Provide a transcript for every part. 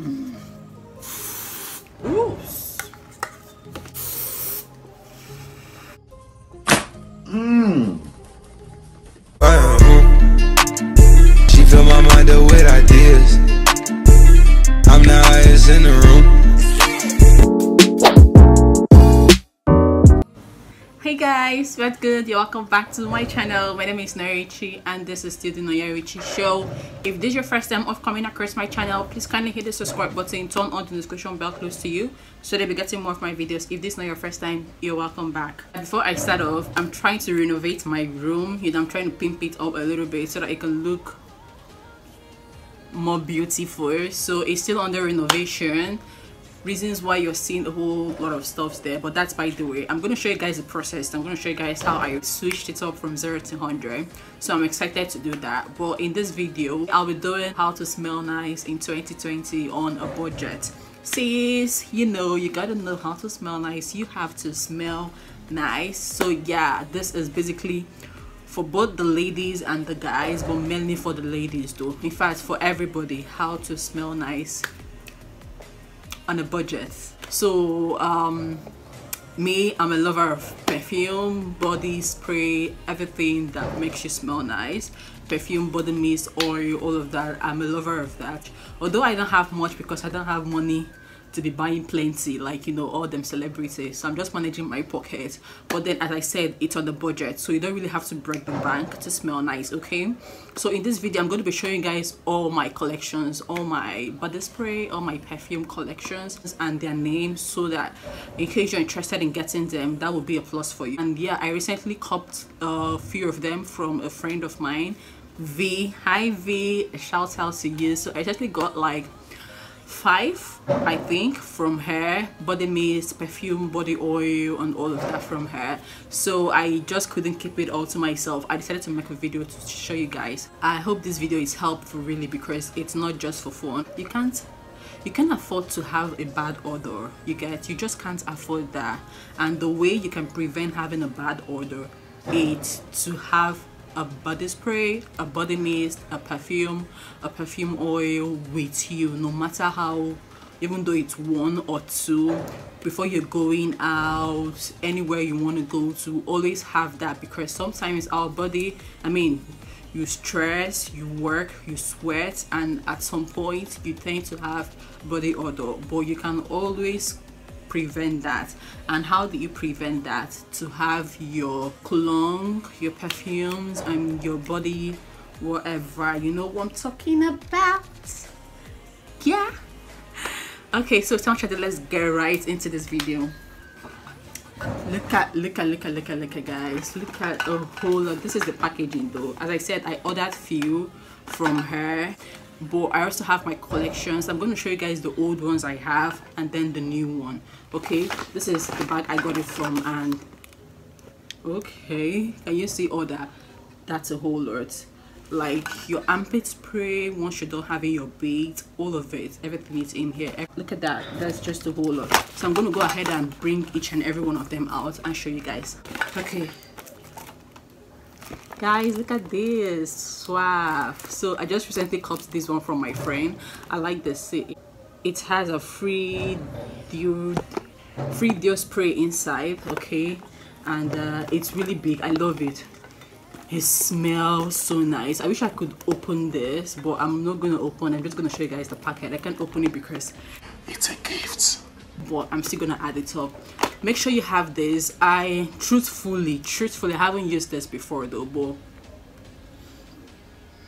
Ooh. Good? You're welcome back to my channel. My name is Nonye Richy and this is still the Nonye Richy show. If this is your first time of coming across my channel, please kindly hit the subscribe button, turn on the notification bell close to you so that you'll be getting more of my videos. If this is not your first time, you're welcome back. Before I start off, I'm trying to renovate my room. You know, I'm trying to pimp it up a little bit so that it can look more beautiful. So it's still under renovation reasons why you're seeing a whole lot of stuff there but that's by the way. I'm going to show you guys the process. I'm going to show you guys how i switched it up from 0 to 100 so i'm excited to do that. But in this video i'll be doing how to smell nice in 2020 on a budget. Sis you know you gotta know how to smell nice. You have to smell nice. So yeah this is basically for both the ladies and the guys but mainly for the ladies though. In fact for everybody how to smell nice on a budget. So um me i'm a lover of perfume body spray everything that makes you smell nice. Perfume body mist oil all of that. I'm a lover of that. Although i don't have much because i don't have money to be buying plenty like you know all them celebrities. So i'm just managing my pocket. But then as i said it's on the budget. So you don't really have to break the bank to smell nice okay? So in this video i'm going to be showing you guys all my collections all my body spray all my perfume collections and their names so that in case you're interested in getting them that would be a plus for you. And yeah i recently copped a few of them from a friend of mine. V hi v shout out to you. So i actually got like five i think from her body mist perfume body oil and all of that from her so i just couldn't keep it all to myself. I decided to make a video to show you guys. I hope this video is helpful really because it's not just for fun. You can't you can afford to have a bad odor you get? You just can't afford that. And the way you can prevent having a bad odor is to have a body spray, a body mist, a perfume, a perfume oil with you no matter how even though it's one or two before you're going out anywhere you want to go to always have that because sometimes our body i mean you stress you work you sweat and at some point you tend to have body odor but you can always prevent that? And how do you prevent that? To have your cologne your perfumes and your body whatever you know what i'm talking about? Yeah. Okay so Soundtrack, let's get right into this video. Look at look at look at look at look at guys. Look at a whole lot. This is the packaging though. As i said i ordered few from her but i also have my collections. I'm going to show you guys the old ones i have and then the new one. Okay this is the bag i got it from and okay can you see? All that that's a whole lot. Like your armpit spray once you don't have in your bait all of it everything is in here. Look at that that's just a whole lot. So i'm going to go ahead and bring each and every one of them out and show you guys. Okay guys look at this. Suave so i just recently copped this one from my friend. I like this it has a free dude free deal spray inside okay? And uh, it's really big. I love it. It smells so nice. I wish i could open this but i'm not gonna open. I'm just gonna show you guys the packet. I can't open it because it's a gift but i'm still gonna add it up. Make sure you have this. I truthfully truthfully I haven't used this before though but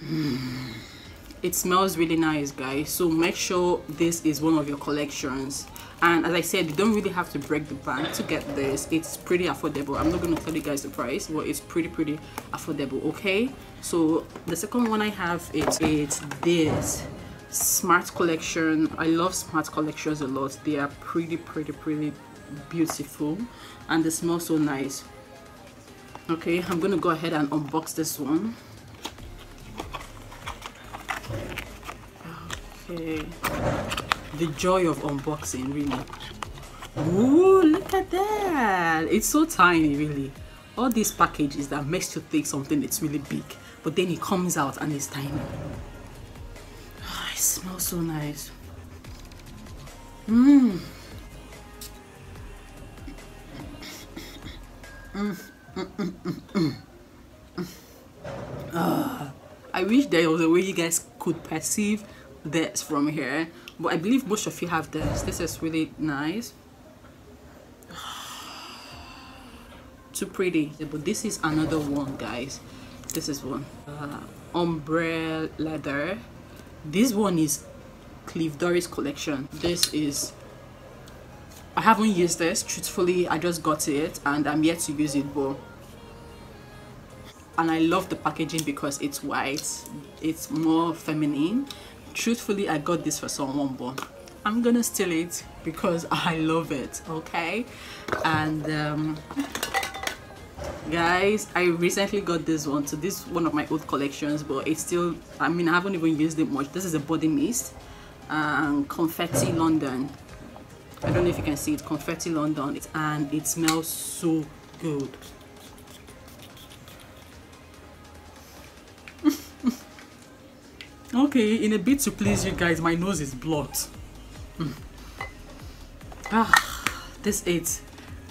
mm, it smells really nice guys. So make sure this is one of your collections. And as i said you don't really have to break the bank to get this. It's pretty affordable. I'm not going to tell you guys the price but it's pretty pretty affordable okay? So the second one i have is this smart collection. I love smart collections a lot. They are pretty pretty pretty beautiful and they smell so nice. Okay i'm gonna go ahead and unbox this one. Okay. The joy of unboxing really. Ooh, look at that. It's so tiny really. All these packages that makes you think something that's really big but then it comes out and it's tiny smells so nice I wish there was a way you guys could perceive this from here, but I believe most of you have this. This is really nice. Too pretty, but this is another one, guys. This is one. Uh, ombre leather. This one is Cliff Doris collection. This is I haven't used this truthfully I just got it and I'm yet to use it but and I love the packaging because it's white it's more feminine truthfully I got this for someone but I'm gonna steal it because I love it okay and um, guys I recently got this one. So this is one of my old collections but it's still I mean I haven't even used it much. This is a body mist and confetti London. I don't know if you can see it. Confetti London. And it smells so good. Okay in a bit to please you guys my nose is blocked. Mm. ah this is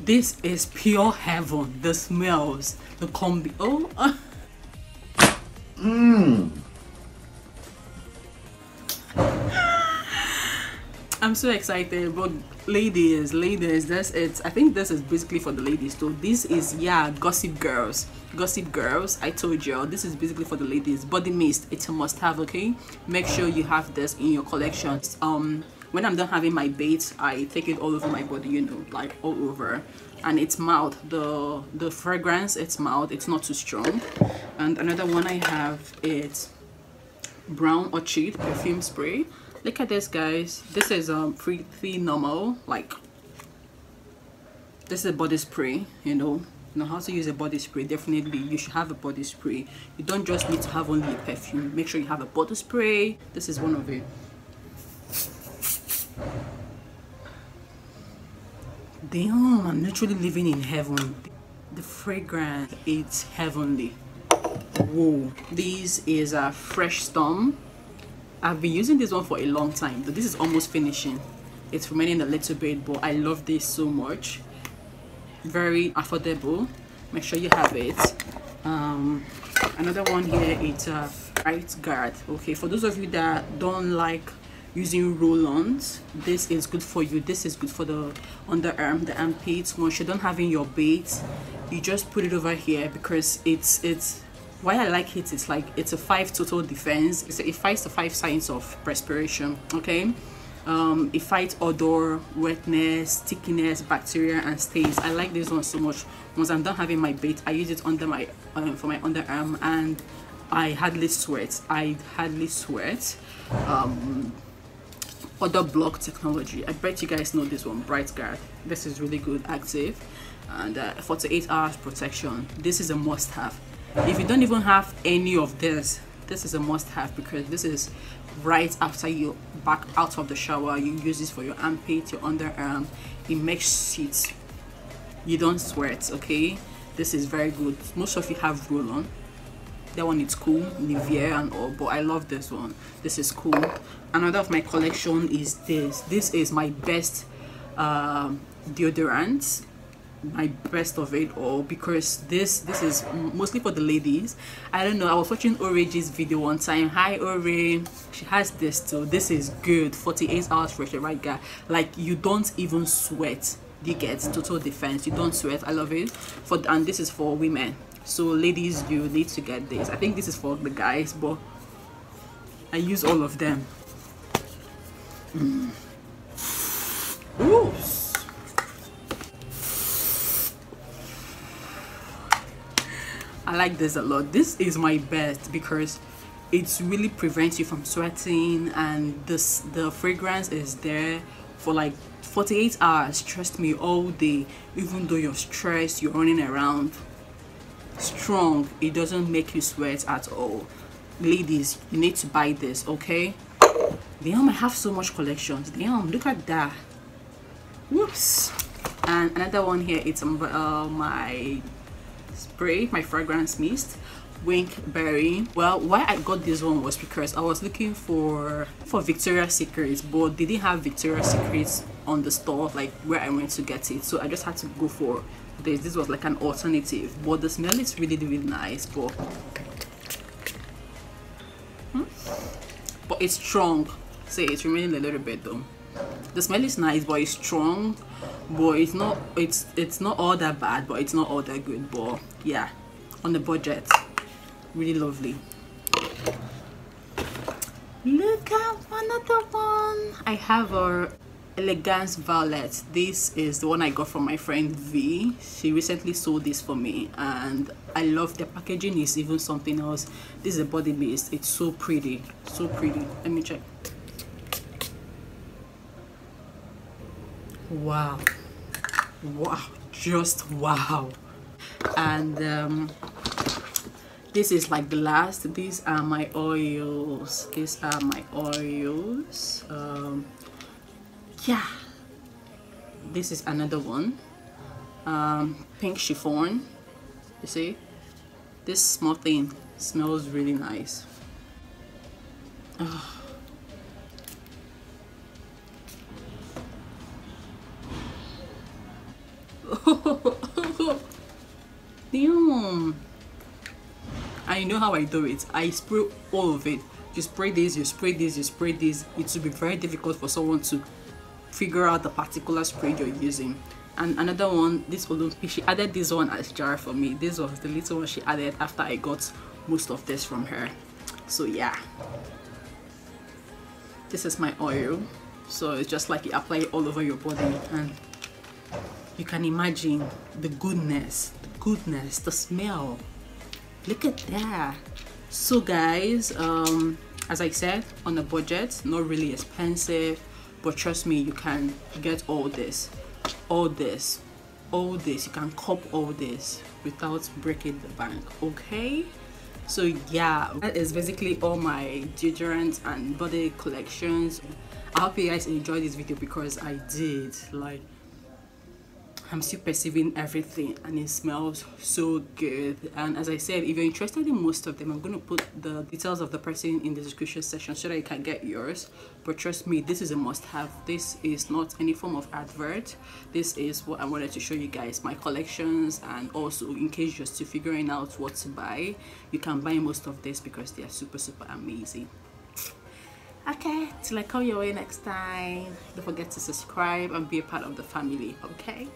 this is pure heaven the smells the combi oh mm. I'm so excited, but ladies, ladies, this it's I think this is basically for the ladies too. This is yeah, gossip girls. Gossip girls, I told you this is basically for the ladies. Body mist, it's a must have, okay? Make sure you have this in your collection. Um when I'm done having my bait, I take it all over my body, you know, like all over. And it's mild. The the fragrance, it's mild, it's not too strong. And another one I have is brown orchid perfume spray. Look at this guys. This is um pretty normal like this is a body spray you know. Know how to use a body spray? Definitely you should have a body spray. You don't just need to have only a perfume. Make sure you have a body spray. This is one of it damn i'm literally living in heaven. The fragrance it's heavenly. Whoa. This is a fresh storm. I've been using this one for a long time this is almost finishing. It's remaining a little bit but I love this so much. Very affordable. Make sure you have it. Um, another one here it's a right guard. Okay for those of you that don't like using roll-ons this is good for you this is good for the underarm the armpits once you're done having your bait you just put it over here because it's it's why I like it is like it's a five total defense. It's it fights the five signs of perspiration. Okay, um, it fights odor, wetness, stickiness, bacteria, and stains. I like this one so much. Once I'm done having my bait, I use it under my um, for my underarm, and I hardly sweat. I hardly sweat. Um, other block technology. I bet you guys know this one, Right Guard. This is really good, active, and uh, 48 hours protection. This is a must-have. If you don't even have any of this this is a must-have because this is right after you back out of the shower. You use this for your armpit your underarm. It makes it you don't sweat okay? This is very good. Most of you have roll-on that one is cool Nivea and all but I love this one. This is cool. Another of my collection is this. This is my best uh, deodorant. My best of it all because this this is mostly for the ladies. I don't know i was watching Oreji's video one time. Hi Ore. She has this too. This is good. 48 hours fresh right guy? Like you don't even sweat. You get total defense. You don't sweat. I love it. For and this is for women so ladies you need to get this i think this is for the guys but i use all of them mm. Ooh. I like this a lot. This is my best because it really prevents you from sweating and this the fragrance is there for like 48 hours trust me all day even though you're stressed you're running around strong it doesn't make you sweat at all. Ladies you need to buy this okay? Damn i have so much collections. Damn look at that. Whoops. And another one here it's um, uh, my spray my fragrance mist wink berry. Well why i got this one was because i was looking for for victoria's secrets but they didn't have victoria's secrets on the store like where i went to get it. So i just had to go for this. This was like an alternative. But the smell is really really nice but hmm? but it's strong. Say it's remaining a little bit though. The smell is nice but it's strong. But it's not it's it's not all that bad but it's not all that good. But yeah. On the budget. Really lovely. Look at another one. I have a elegance violet. This is the one i got from my friend v. She recently sold this for me and i love the packaging. Is even something else. This is a body mist it's so pretty. So pretty. Let me check. Wow. Wow. Just wow. And um this is like the last these are my oils. These are my oils. Um yeah this is another one um pink chiffon you see this small thing smells really nice oh. I know how I do it. I spray all of it. You spray this, you spray this, you spray this. It will be very difficult for someone to figure out the particular spray you're using. And another one, this Olympi, she added this one as jar for me. This was the little one she added after I got most of this from her. So yeah. This is my oil. So it's just like you apply it all over your body and you can imagine the goodness the goodness the smell look at that so guys um as i said on a budget not really expensive but trust me you can get all this all this all this. You can cop all this without breaking the bank okay? So yeah that is basically all my deodorant and body collections. I hope you guys enjoyed this video because i did like I'm still perceiving everything and it smells so good. And as I said if you're interested in most of them I'm going to put the details of the person in the description section so that you can get yours. But trust me this is a must-have this is not any form of advert. This is what I wanted to show you guys my collections and also in case you're still figuring out what to buy you can buy most of this because they are super super amazing okay till i come your way next time. Don't forget to subscribe and be a part of the family okay